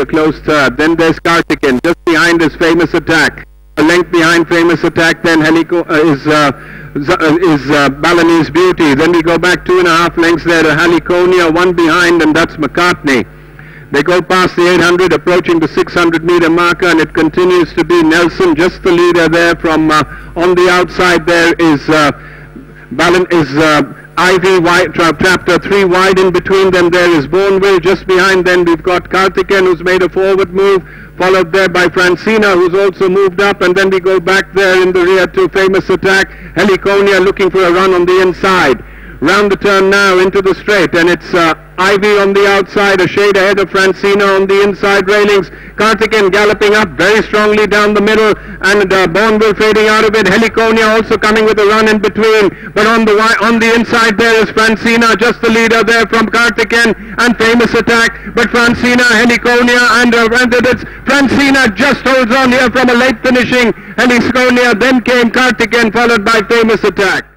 a close third. Then there's Karthikeyan, just behind his famous attack. A length behind famous attack, then Helico uh, is uh, uh, is uh, Balinese Beauty. Then we go back two and a half lengths there to Heliconia, one behind, and that's McCartney. They go past the 800, approaching the 600 meter marker, and it continues to be Nelson, just the leader there. From uh, on the outside, there is uh, Balin is uh, Ivy chapter uh, uh, 3 wide in between them. There is Bourneville just behind them. We've got Karthikeyan who's made a forward move, followed there by Francina who's also moved up. And then we go back there in the rear to famous attack. Heliconia looking for a run on the inside. Round the turn now into the straight, and it's uh, Ivy on the outside, a shade ahead of Francina on the inside railings. Karthikeyan galloping up very strongly down the middle, and uh, Bourneville fading out of it. Heliconia also coming with a run in between, but on the on the inside there is Francina, just the leader there from Karthikeyan, and famous attack. But Francina, Heliconia, and uh, and it's Francina just holds on here from a late finishing Heliconia. Then came Karthikeyan, followed by famous attack.